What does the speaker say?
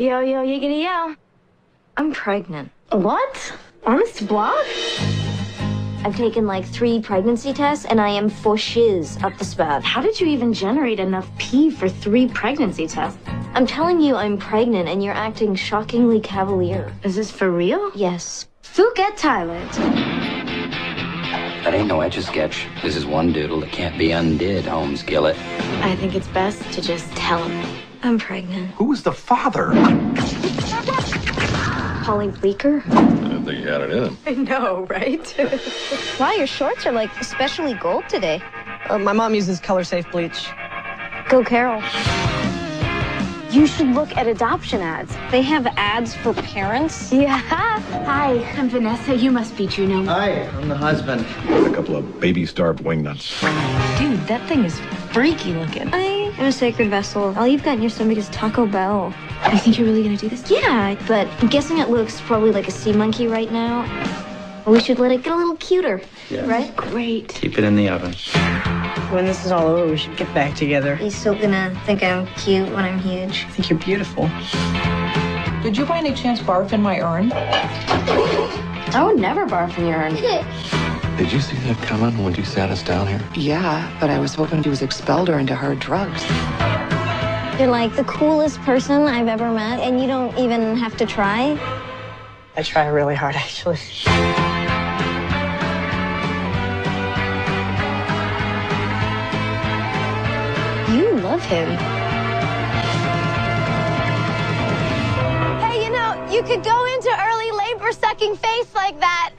Yo, yo, yiggity yo. I'm pregnant. What? Honest to block? I've taken like three pregnancy tests and I am for shiz up the spout. How did you even generate enough pee for three pregnancy tests? I'm telling you I'm pregnant and you're acting shockingly cavalier. Is this for real? Yes. Forget Tyler. That ain't no etch a sketch. This is one doodle that can't be undid, Home Skillet. I think it's best to just tell him. I'm pregnant. Who was the father? Paulie Bleeker? I didn't think you had it in him. I know, right? Wow, your shorts are like especially gold today. Uh, my mom uses color safe bleach. Go Carol. you should look at adoption ads. They have ads for parents. Yeah. Hi, I'm Vanessa. You must be Juno. Hi, I'm the husband. A couple of baby starved wingnuts. Dude, that thing is freaky looking. I am a sacred vessel. All you've got in your stomach is Taco Bell. You think you're really gonna do this? Yeah, but I'm guessing it looks probably like a sea monkey right now. We should let it get a little cuter, right? Great. Keep it in the oven. When this is all over, we should get back together. He's still gonna think I'm cute when I'm huge. I think you're beautiful. Did you by any chance barf in my urn? I would never barf in your urn. Did you see that coming when you sat us down here? Yeah, but I was hoping he was expelled her into hard drugs. You're like the coolest person I've ever met, and you don't even have to try. I try really hard, actually. You love him. Hey, you know, you could go into early labor sucking face like that